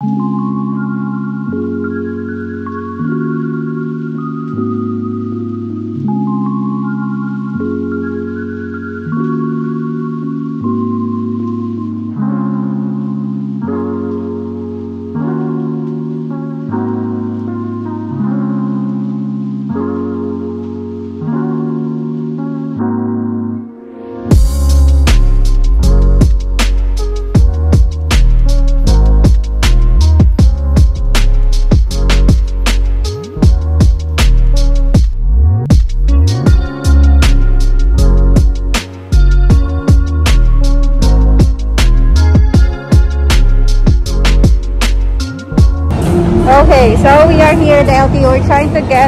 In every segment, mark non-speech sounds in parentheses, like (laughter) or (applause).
Okay,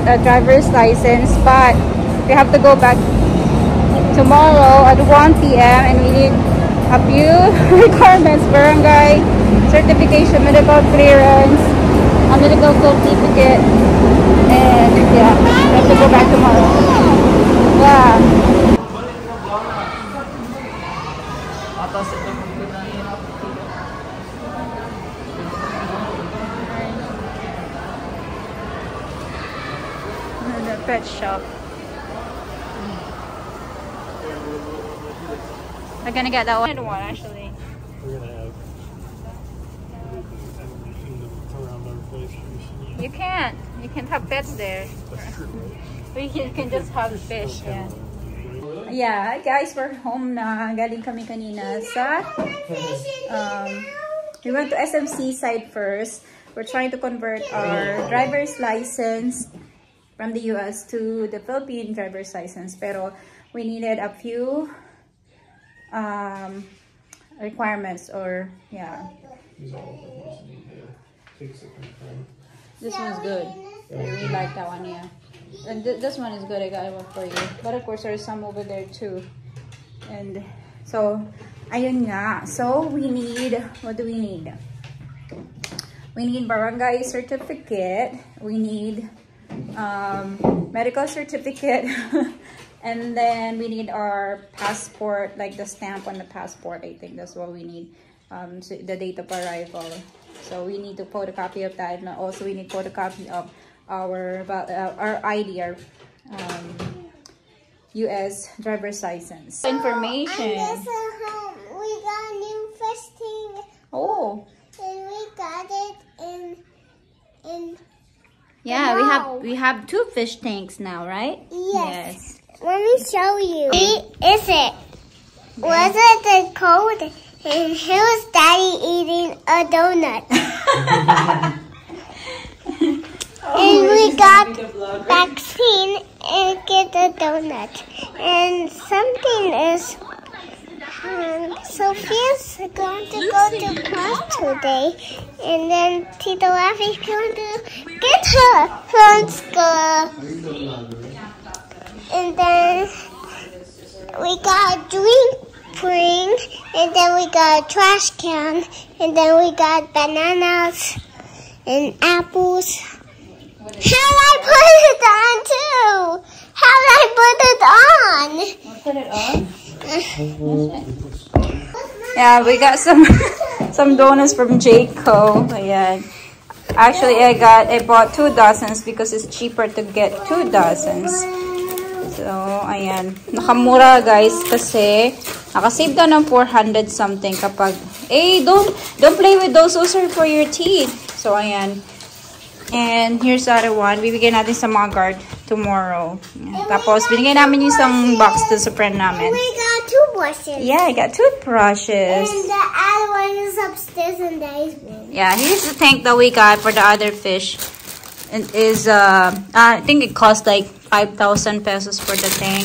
a driver's license, but we have to go back tomorrow at 1 p.m. and we need a few (laughs) requirements, barangay, certification, medical clearance, a medical certificate, and yeah, we have to go back tomorrow. Yeah. The pet shop. I'm gonna get that one. one actually. We're gonna have everything around our place. You can't. You can't have pets there. That's true. (laughs) We can, can just have fish. Yeah. Yeah, guys, we're home na. Galing kami kanina sa um, we went to SM Seaside first. We're trying to convert our driver's license from the US to the Philippine driver's license. Pero we needed a few um, requirements or yeah. These all the ones that need to take second time. This one's good. I really like that one, yeah. And th this one is good. I got one for you. But of course, there's some over there too. And so, ayun nga. So, we need, what do we need? We need barangay certificate. We need um, medical certificate. (laughs) and then we need our passport, like the stamp on the passport. I think that's what we need. Um, so the date of arrival. So we need to photocopy of that. And also we need photocopy of our uh, our ID, our um, U.S. driver's license. Information. And this at home, we got a new fish tank, Oh, and we got it in in. Yeah. We have we have two fish tanks now, right? Yes. Let me show you. Is it? Was it the cold? And here's Daddy eating a donut. (laughs) and we got vaccine and get a donut. And something is. Um, Sophia's going to go to class today, and then Tito Laffy's going to get her from school. And then we got a drink ring, and then we got a trash can, and then we got bananas and apples. How I put it on too? How I put it on? Put it on. (laughs) Yeah, we got some (laughs) some donuts from Jayco. Ayan. Actually, I got I bought two dozens because it's cheaper to get two dozens. So, ayan. Nakamura, guys, kasi nakasave ka ng 400 something kapag eh don't don't play with those those are for your teeth. So, ayan. And here's the other one. Bibigyan natin sa mga guard tomorrow. Ayan. Tapos, binigay namin yung isang box to sa friend namin. We got two brushes. Yeah, I got toothbrushes. And the other one is upstairs in Daddy's room. Yeah, here's the tank that we got for the other fish. It is, uh, I think it cost like 5,000 pesos for the tank.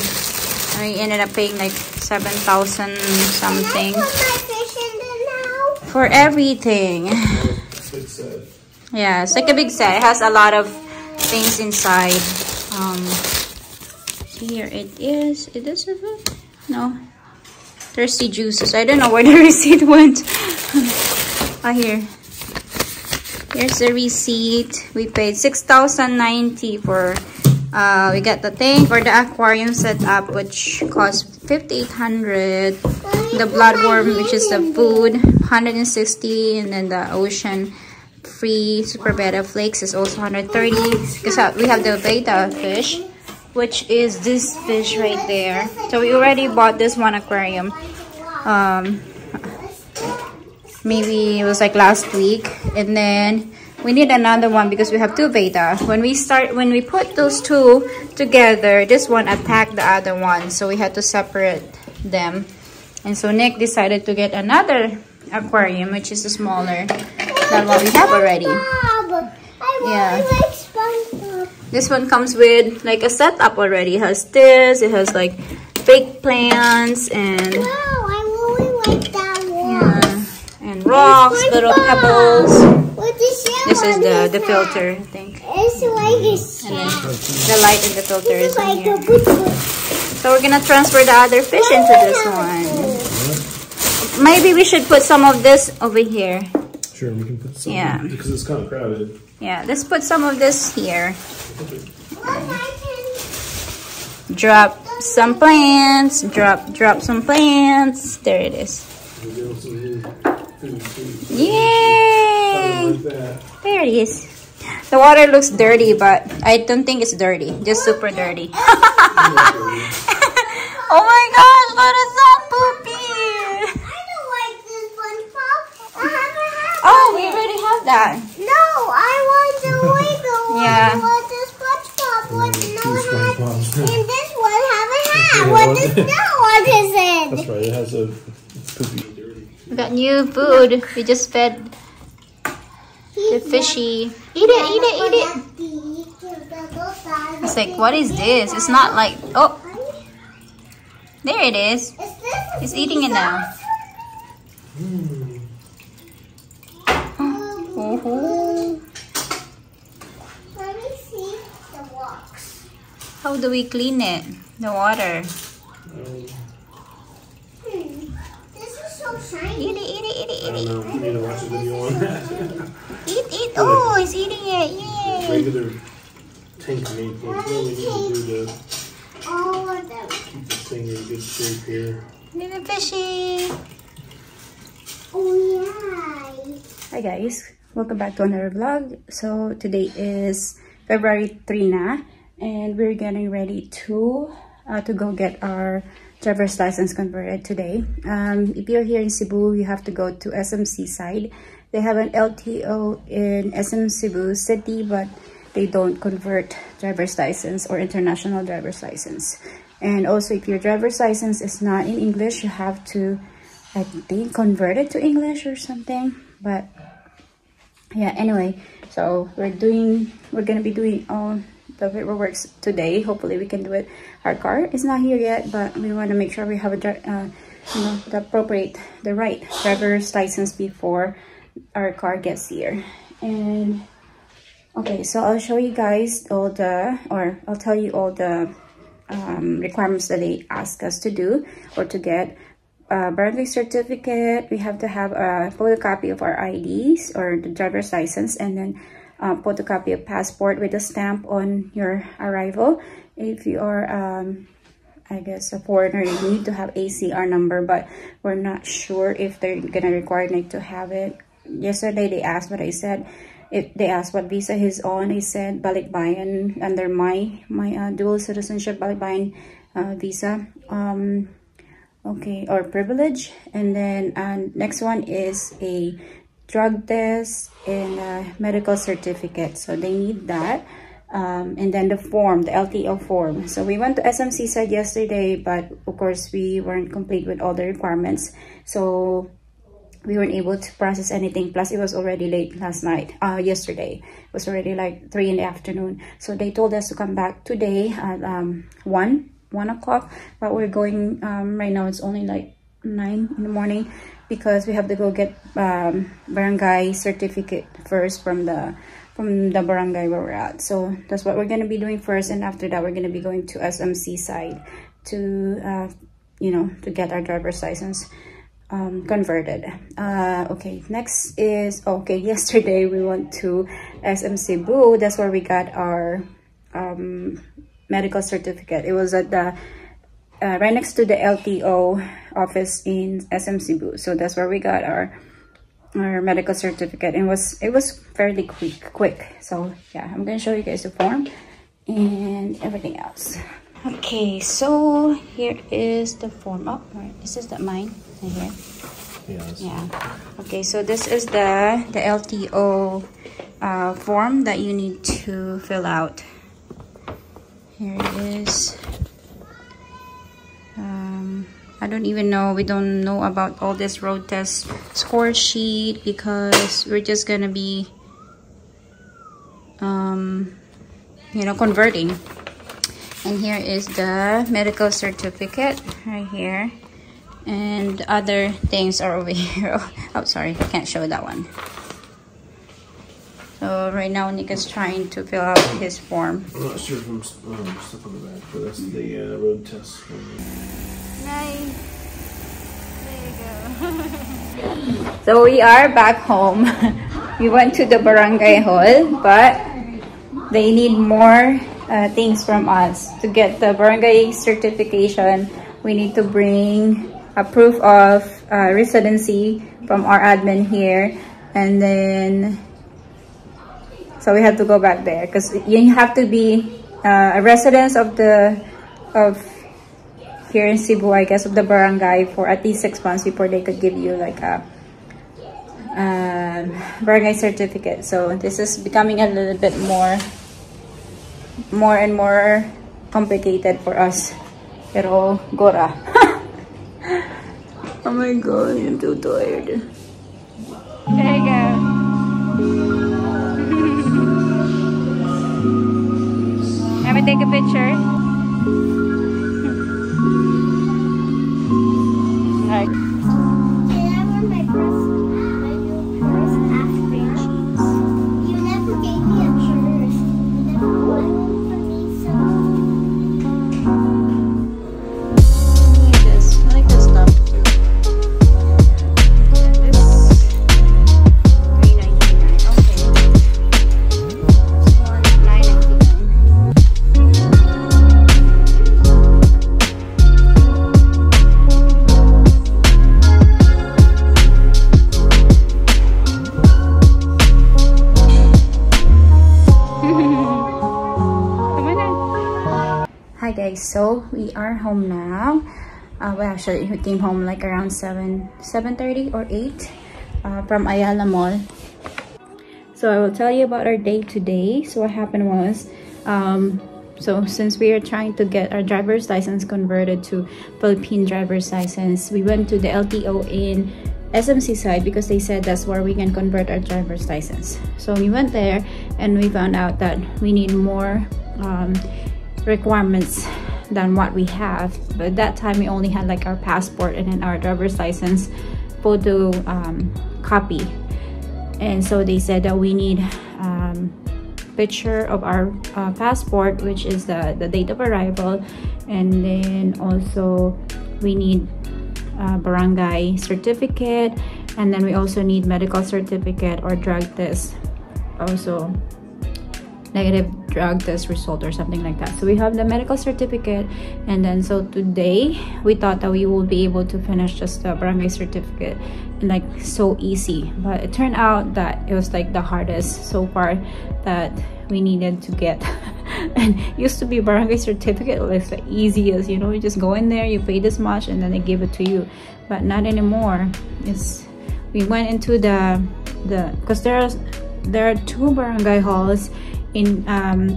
And we ended up paying like 7,000 something Can I put my fish in there now? for everything. (laughs) Yeah, it's like a big set. It has a lot of things inside. Um, here it is. It is it? No. Thirsty juices. I don't know where (laughs) the receipt went. (laughs) ah, here. Here's the receipt. We paid 6,090 for, uh, we got the tank or the aquarium setup, which cost 5,800. The bloodworm, which is the food, 160, and then the ocean free super betta flakes is also 130 because we have the betta fish which is this fish right there. So we already bought this one aquarium um maybe it was like last week. And then we need another one because we have two betta. When we start when we put those two together this one attacked the other one. So we had to separate them. And so Nick decided to get another aquarium which is smaller than what we have already. Yeah. This one comes with like a setup already. It has this it has like fake plants and I really like that one. yeah, and rocks little pebbles. What is that this is the the filter i think. It's like a the light in the filter is in here a boot boot. so we're gonna transfer the other fish into this one. maybe we should put some of this over here Sure, we can put some. Yeah. Because it's kind of crowded. yeah let's put some of this here What I can drop some plants drop drop some plants there it is We'll give them some new food, too. yay Something like that. there it is the water looks dirty but i don't think it's dirty just super dirty (laughs) oh my gosh what is that poopy I don't like this one, Pop. I haven't had oh one we already have that No, I want the (laughs) Lego one. Yeah. I want the SpongeBob one. No Two hat. And this one haven't had. Yeah, What what- is that one is it? (laughs) That's right, it has a. It's poopy and dirty. we got new food we just fed the fishy eat it eat it eat it it's like what is this it's not like oh there it is Is this He's eating it now. Let me see the box. how do we clean it the water Hmm. This is so shiny. eat it eat it eat it I eat don't know. You need to watch a video on that. eat it oh he's eating it yay Regular tank made things. What do we need to do to All of them. keep this thing in good shape here? little fishy Oh yeah. Hi guys, welcome back to another vlog. So today is February 3 na and we're getting ready to uh, to go get our driver's license converted today. Um, if you're here in Cebu, you have to go to SM Seaside. They have an LTO in SM Cebu City, but they don't convert driver's license or international driver's license. And also, if your driver's license is not in English, you have to, I think, convert it to English or something. But yeah anyway so we're doing we're gonna be doing all the paperwork today. Hopefully we can do it. Our car is not here yet but we want to make sure we have a uh, you know the appropriate the right driver's license before our car gets here. And okay so i'll show you guys all the or i'll tell you all the um, requirements that they ask us to do or to get uh, birthday certificate. We have to have a photocopy of our IDs or the driver's license and then uh, photocopy of passport with a stamp on your arrival. If you are, um, I guess, a foreigner, you need to have ACR number, but we're not sure if they're gonna require Nick to have it. Yesterday they asked, but I said, if they asked what visa he's on, I said Balikbayan under my my uh, dual citizenship Balikbayan uh, visa. Um, okay or privilege. And then uh, next one is a drug test and a medical certificate. So they need that. Um, and then the form the LTO form. So we went to SM Seaside yesterday but of course we weren't complete with all the requirements. So we weren't able to process anything. Plus it was already late last night uh yesterday. It was already like three in the afternoon. So they told us to come back today at um one one o'clock but we're going um right now it's only like nine in the morning because we have to go get um barangay certificate first from the from the barangay where we're at. So that's what we're going to be doing first and after that we're going to be going to SM Seaside to uh you know to get our driver's license um converted. Uh okay next is okay (laughs) yesterday we went to sm cebu that's where we got our um medical certificate. It was at the uh, right next to the lto office in sm cebu. So that's where we got our our medical certificate. And was it was fairly quick quick. So yeah i'm gonna show you guys the form and everything else. Okay so here is the form. Oh right. This is the mine? Right here? Yes. yeah. Okay so this is the the lto uh, form that you need to fill out here it is. Um, I don't even know. We don't know about all this road test score sheet because we're just gonna be um, you know converting. And here is the medical certificate right here. And other things are over (laughs) here. Oh sorry. I can't show that one so right now Nick is trying to fill out his form I'm not sure if I'm um, stuff on the back, but that's the uh, road test. From Nice. There you go. so we are back home. (laughs) we went to the barangay hall, but they need more uh, things from us to get the barangay certification. We need to bring a proof of uh, residency from our admin here, and then so we have to go back there because you have to be uh, a resident of the of here in Cebu, I guess, of the barangay for at least six months before they could give you like a um, barangay certificate. So this is becoming a little bit more, more and more complicated for us. Pero gora. (laughs) oh my god, I'm too tired. There you take a picture. So we are home now. Uh, we actually we came home like around 7, 7.30 or 8 uh, from Ayala Mall. So I will tell you about our day today. So what happened was, um, so since we are trying to get our driver's license converted to Philippine driver's license, we went to the LTO in SM Seaside because they said that's where we can convert our driver's license. So we went there and we found out that we need more um, requirements than what we have. But at that time we only had like our passport and then our driver's license photo um, copy. And so they said that we need um, picture of our uh, passport, which is the, the date of arrival, and then also we need uh, barangay certificate, and then we also need medical certificate or drug test, also negative drug test result or something like that. So we have the medical certificate, and then so today we thought that we will be able to finish just the barangay certificate like so easy, but it turned out that it was like the hardest so far that we needed to get. (laughs) and used to be barangay certificate was the easiest, you know, you just go in there, you pay this much, and then they give it to you. But not anymore. It's we went into the the because there are there are two barangay halls in um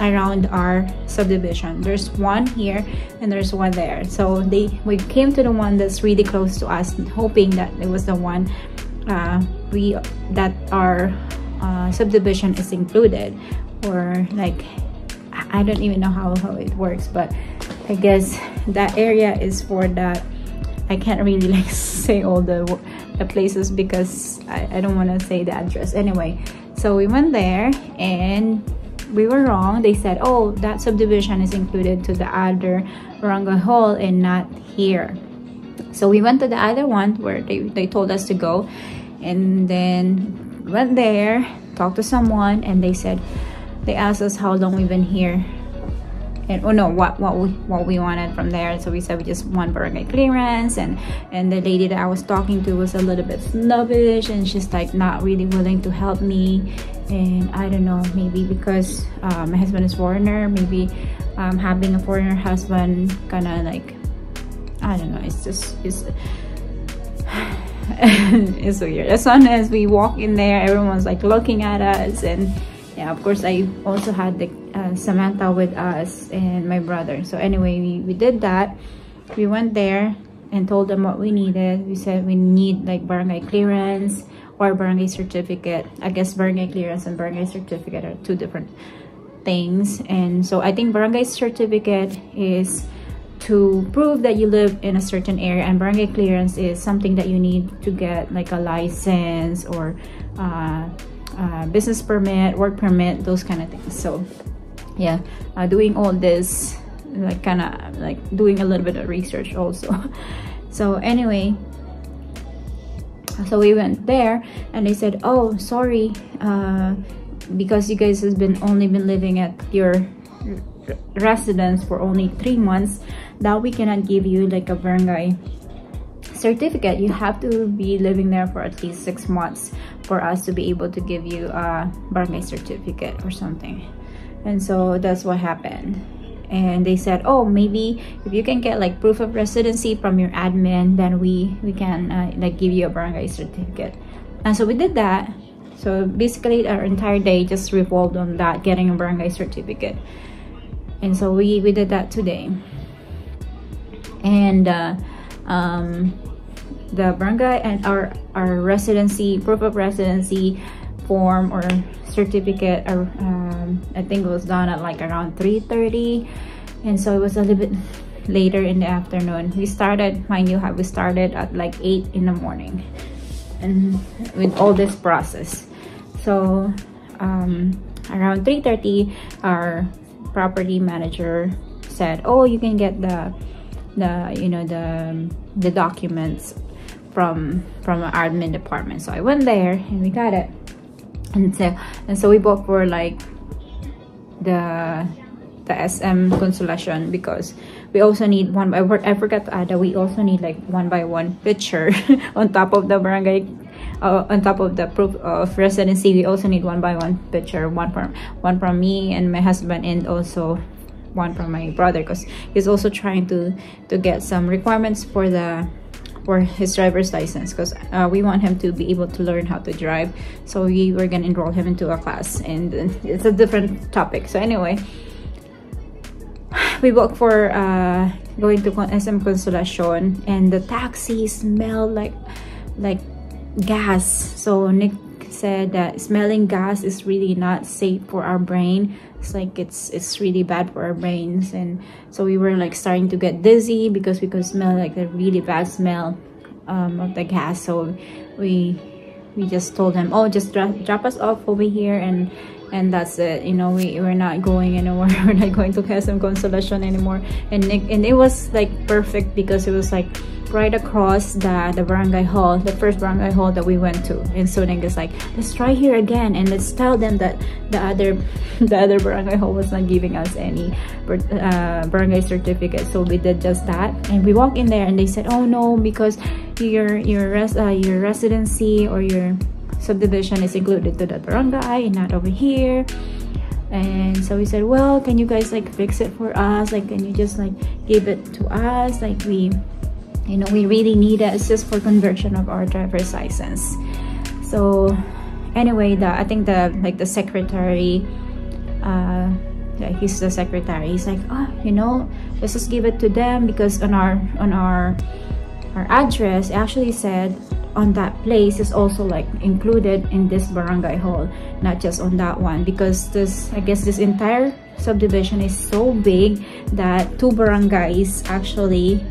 around our subdivision. There's one here and there's one there. So they we came to the one that's really close to us hoping that it was the one uh we that our uh, subdivision is included. Or like I don't even know how, how it works but I guess that area is for that I can't really (laughs) like say all the the places because I, I don't want to say the address. Anyway so we went there and we were wrong. They said oh that subdivision is included to the other barangay hall and not here. So we went to the other one where they, they told us to go. And then went there talked to someone and they said they asked us how long we've been here and oh no what what we what we wanted from there. So we said we just want barangay clearance. And and the lady that i was talking to was a little bit snobbish. And she's like not really willing to help me. And i don't know maybe because uh, my husband is foreigner maybe um, having a foreigner husband kind of like i don't know it's just it's (sighs) it's weird. As soon as we walk in there everyone's like looking at us. And yeah of course i also had the uh, samantha with us and my brother. So anyway we, we did that. We went there and told them what we needed. We said we need like barangay clearance or barangay certificate. I guess barangay clearance and barangay certificate are two different things. And so i think barangay certificate is to prove that you live in a certain area and barangay clearance is something that you need to get like a license or uh, uh, business permit work permit those kind of things. So yeah uh, doing all this like kind of like doing a little bit of research also. (laughs) So anyway so we went there and they said oh sorry uh, because you guys has been only been living at your residence for only three months that we cannot give you like a barangay certificate. You have to be living there for at least six months for us to be able to give you a barangay certificate or something and so that's what happened. And they said oh maybe if you can get like proof of residency from your admin then we we can uh, like give you a barangay certificate. And so we did that. So basically our entire day just revolved on that getting a barangay certificate. And so we we did that today. And uh, um, the barangay and our our residency proof of residency form or certificate or um, I think it was done at like around 3:30 and so it was a little bit later in the afternoon. We started mind you we started at like 8 in the morning. And with all this process. So um, around 3:30 our property manager said oh you can get the the you know the the documents from from our admin department. So i went there and we got it and so and so we bought for like the the SM Consolacion because we also need one by I forgot to add that we also need like one by one picture (laughs) on top of the barangay uh, on top of the proof of residency. We also need one by one picture one from one from me and my husband and also one from my brother because he's also trying to to get some requirements for the for his driver's license because uh, we want him to be able to learn how to drive. So we were gonna enroll him into a class and it's a different topic. So anyway (sighs) we booked for uh, going to SM Consolacion and the taxi smelled like like gas. So Nick said that smelling gas is really not safe for our brain. It's like it's it's really bad for our brains. And so we were like starting to get dizzy because we could smell like the really bad smell um, of the gas. So we we just told them oh just drop, drop us off over here and and that's it you know we we're not going anywhere (laughs) we're not going to SM Consolacion anymore and Nick, and it was like perfect because it was like right across the, the barangay hall, the first barangay hall that we went to. And so is like, let's try here again and let's tell them that the other (laughs) the other barangay hall was not giving us any uh, barangay certificate. So we did just that. And we walked in there and they said, oh no, because your your res uh, your residency or your subdivision is included to that barangay and not over here. And so we said well can you guys like fix it for us? Like can you just like give it to us? Like we you know we really need it. It's just for conversion of our driver's license. So anyway the i think the like the secretary uh yeah, he's the secretary. He's like oh you know let's just give it to them because on our on our our address actually said on that place is also like included in this barangay hall not just on that one because this i guess this entire subdivision is so big that two barangays actually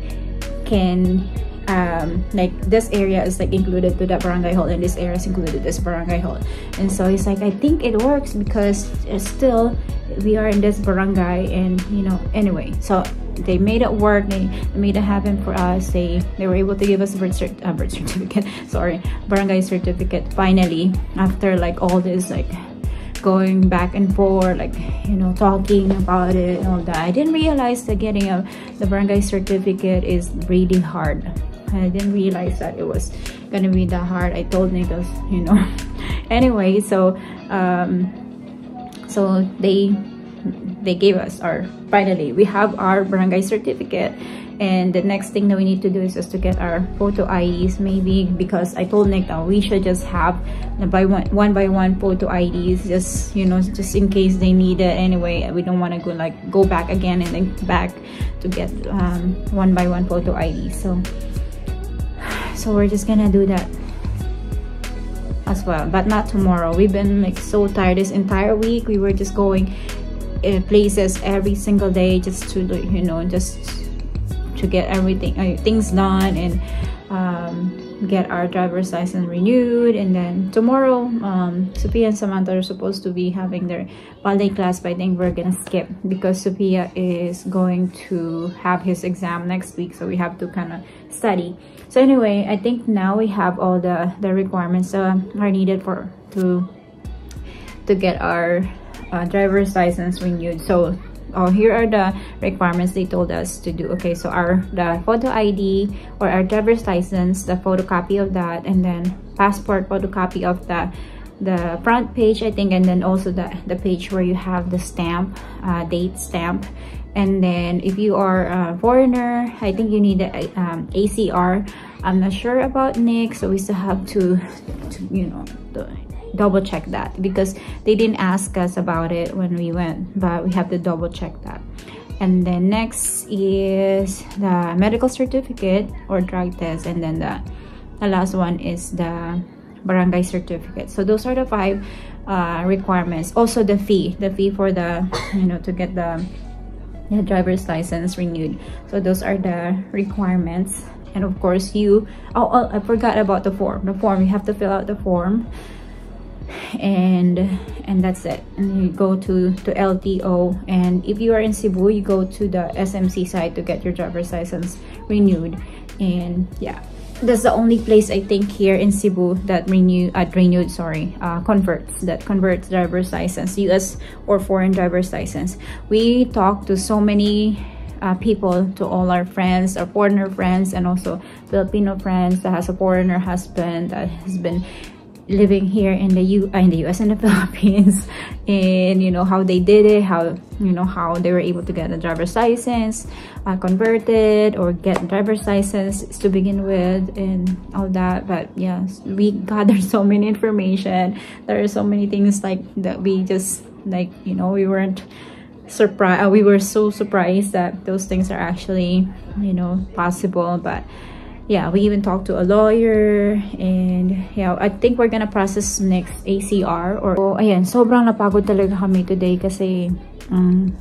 can um, like this area is like included to that barangay hall and this area is included to this barangay hall. And so it's like I think it works because still we are in this barangay and you know anyway so they made it work they, they made it happen for us they they were able to give us a birth, cert uh, birth (laughs) certificate sorry barangay certificate finally after like all this like going back and forth like you know talking about it and all that. I didn't realize that getting a the barangay certificate is really hard. I didn't realize that it was gonna be that hard. I told Nicholas you know. (laughs) Anyway so um so they they gave us our finally we have our barangay certificate. And the next thing that we need to do is just to get our photo IDs maybe because I told Nick that we should just have by one one by one photo IDs just you know just in case they need it. Anyway we don't want to go like go back again and then back to get um, one by one photo ID so (sighs) so we're just gonna do that as well but not tomorrow. We've been like so tired this entire week. We were just going uh, places every single day just to you know just to get everything uh, things done and um, get our driver's license renewed. And then tomorrow um, Sophia and Samantha are supposed to be having their ballet class but I think we're gonna skip because Sophia is going to have his exam next week so we have to kind of study. So anyway I think now we have all the the requirements uh, are needed for to to get our uh, driver's license renewed. So oh here are the requirements they told us to do. Okay so our the photo id or our driver's license the photocopy of that and then passport photocopy of the the front page i think and then also the the page where you have the stamp uh, date stamp. And then if you are a foreigner i think you need the um, acr i'm not sure about nick so we still have to, to you know double check that because they didn't ask us about it when we went but we have to double check that. And then next is the medical certificate or drug test and then the, the last one is the barangay certificate. So those are the five uh, requirements. Also the fee the fee for the you know to get the, driver's license renewed. So those are the requirements. And of course you oh, oh i forgot about the form. The form you have to fill out the form and and that's it. And you go to to LTO and if you are in Cebu you go to the SM Seaside to get your driver's license renewed. And yeah. That's the only place I think here in Cebu that renew uh, renewed sorry uh, converts that converts driver's license US or foreign driver's license. We talked to so many uh, people to all our friends our foreigner friends and also Filipino friends that has a foreigner husband that has been living here in the U in the US and the (laughs) Philippines and you know how they did it how you know how they were able to get a driver's license uh, converted or get driver's license to begin with and all that. But yes we (laughs) gathered so many information. There are so many things like that we just like you know we weren't surprised uh, we were so surprised that those things are actually you know possible. But yeah, we even talked to a lawyer and yeah, I think we're gonna process next ACR or oh, ayan, sobrang napagod talaga kami today kasi um,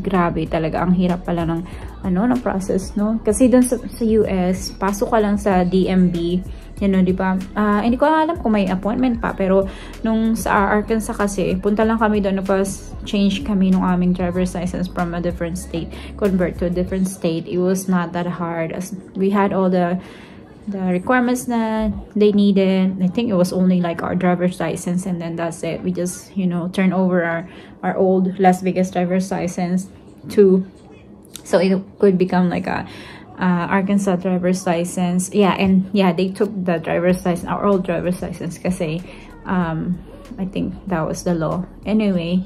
grabe talaga. Ang hirap pala ng ano ng process no kasi doon sa, sa US pasok ka lang sa DMB you know, di ba? Uh, hindi ko alam kung may appointment pa, pero nung sa Arkansas kasi, punta lang kami doon, tapos change kami nung aming driver's license from a different state, convert to a different state. It was not that hard. As we had all the the requirements that they needed. I think it was only like our driver's license and then that's it. We just, you know, turn over our, our old Las Vegas driver's license to so it could become like a uh, Arkansas driver's license. Yeah, and yeah, they took the driver's license, our old driver's license kasi um, I think that was the law. Anyway,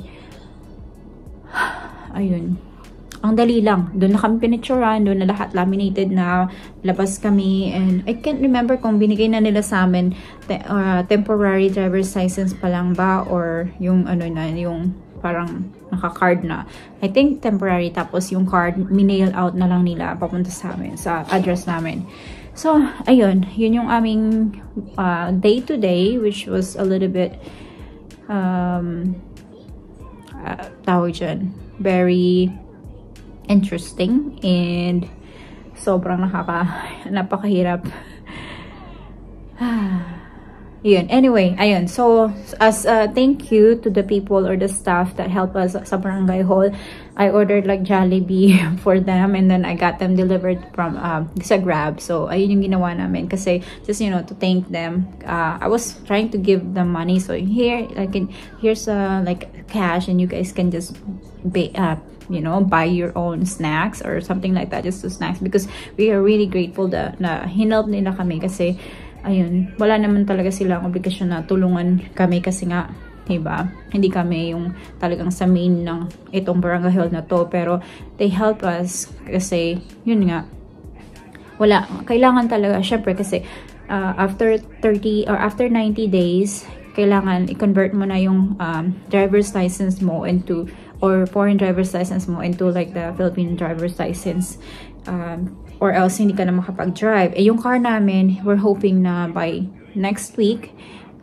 (sighs) ayun. Ang dali lang. Doon na kami pinituran, doon na lahat laminated na, labas kami, and I can't remember kung binigay na nila sa amin te uh, temporary driver's license pa lang ba, or yung ano na, yung parang naka-card na. I think temporary tapos yung card minail out na lang nila papunta sa amin, sa address namin. So, ayun, yun yung aming uh, day to day which was a little bit um uh, tawag dyan, very interesting and sobrang nakaka (laughs) napakahirap (sighs) Yun. Anyway, ayun. So, as a thank you to the people or the staff that help us sa barangay hall, I ordered like Jollibee (laughs) for them and then I got them delivered from um, sa Grab. So, ayun yung ginawa namin kasi just, you know, to thank them. Uh, I was trying to give them money. So, here, like, here's uh, like cash and you guys can just pay, uh, you know, buy your own snacks or something like that, just to snacks because we are really grateful that na hinelp nila kami kasi ayun, wala naman talaga sila ang obligasyon na tulungan kami kasi nga, diba? Hindi kami yung talagang sa main ng itong barangay health na to. Pero they help us kasi, yun nga, wala, kailangan talaga, syempre kasi uh, after 30 or after 90 days, kailangan i-convert mo na yung um, driver's license mo into or foreign driver's license mo into like the Philippine driver's license. Um, or else hindi ka na makapag-drive. Eh, yung car namin, we're hoping na by next week,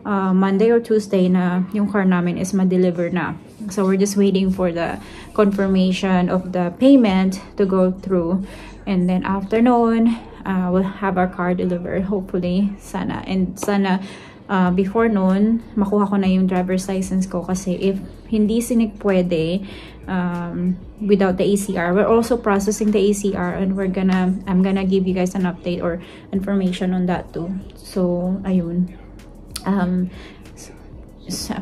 uh, Monday or Tuesday na yung car namin is ma-deliver na. So, we're just waiting for the confirmation of the payment to go through. And then after noon, uh, we'll have our car delivered, hopefully, sana. And sana, uh, before noon, makuha ko na yung driver's license ko kasi if hindi sinig pwede um, without the ACR, we're also processing the ACR and we're gonna, I'm gonna give you guys an update or information on that too. So, ayun. Um,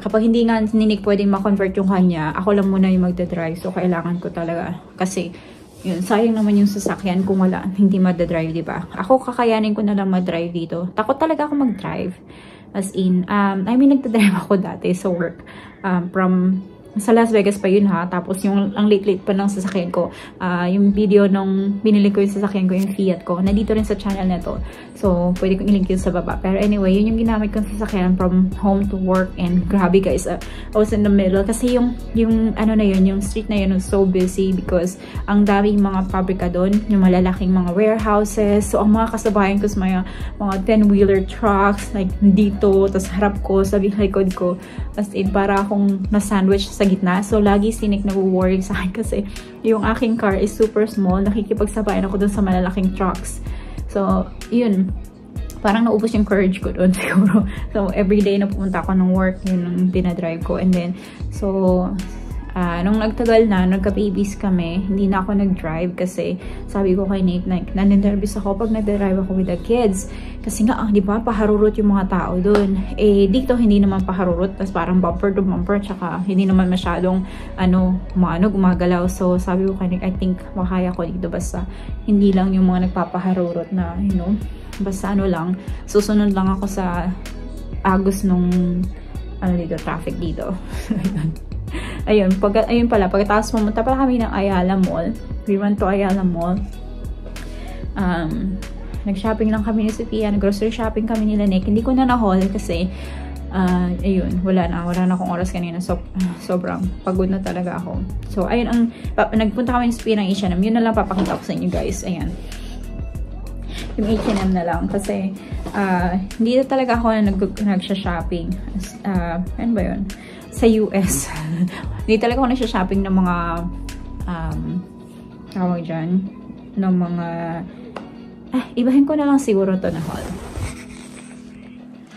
kapag hindi nga ninig pwedeng ma-convert yung kanya, ako lang muna yung magdadrive. So, kailangan ko talaga. Kasi, yun, sayang naman yung sasakyan kung wala, hindi madadrive, di ba? Ako, kakayanin ko na lang mag-drive dito. Takot talaga ako mag-drive. As in, um, I mean, nagdadrive ako dati sa work. Um, from sa Las Vegas pa yun ha. Tapos yung ang late-late pa ng sasakyan ko. Uh, yung video nung binili ko yung sasakyan ko, yung Fiat ko. Nandito rin sa channel na to. So, pwede kong i-link yun sa baba. Pero anyway, yun yung ginamit kong sasakyan from home to work. And grabe guys, uh, I was in the middle. Kasi yung, yung ano na yun, yung street na yun was so busy because ang daming mga pabrika doon. Yung malalaking mga warehouses. So, ang mga kasabayan ko sa mga, mga 10-wheeler trucks, like dito, tapos harap ko, sa likod ko. As in, para akong na-sandwich sa gitna. So, lagi sinik nag-worry sa akin (laughs) kasi yung aking car is super small. Nakikipagsabayan ako dun sa malalaking trucks. So, yun. Parang naubos yung courage ko doon (laughs) siguro. So, everyday na pumunta ako ng work, yun ang dinadrive ko. And then, so, uh, nung nagtagal na, nagka-babies kami, hindi na ako nag-drive kasi sabi ko kay Nate, like, naninervous ako pag nag-drive ako with the kids. Kasi nga, ah, di ba, paharurot yung mga tao doon. Eh, dito hindi naman paharurot, tas parang bumper to bumper, tsaka hindi naman masyadong, ano, maano, gumagalaw. So, sabi ko kay Nate, I think makaya ko dito basta hindi lang yung mga nagpapaharurot na, you know, basta ano lang, susunod lang ako sa agos nung ano dito, traffic dito. (laughs) (laughs) ayun, pag, ayun pala, pagkatapos pumunta pala kami ng Ayala Mall. We went to Ayala Mall. Um, nag-shopping lang kami ni Sophia. Nag-grocery shopping kami nila Nick. Hindi ko na na-haul kasi uh, ayun, wala na. Wala na akong oras kanina. So, (sighs) sobrang pagod na talaga ako. So, ayun, ang, pa, nagpunta kami ni Sophia ng H&M. Yun na lang papakita ko sa inyo guys. Ayan. Yung H&M na lang. Kasi, uh, hindi na talaga ako nag, nagsha-shopping. Uh, ano ba yun? Sa US. (laughs) Hindi talaga ako nagsha-shopping ng mga um, tawag dyan, ng mga ah, ibahin ko na lang siguro to na haul.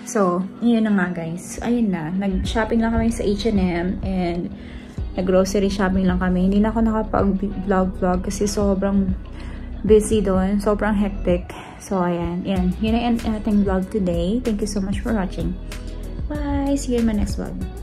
So, yun na nga guys. Ayun na. Nag-shopping lang kami sa H&M and nag-grocery shopping lang kami. Hindi na ako nakapag-vlog-vlog kasi sobrang busy doon. Sobrang hectic. So, ayan. Yan. Yun na yung ating vlog today. Thank you so much for watching. Bye! See you in my next vlog.